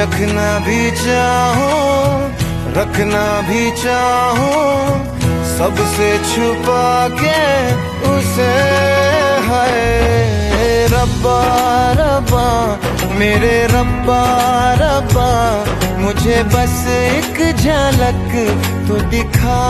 चखना भी चाहो, रखना भी चाहो, सबसे छुपा के उसे है। रब्बा रब्बा, मेरे रब्बा रब्बा, मुझे बस एक झलक तो दिखा।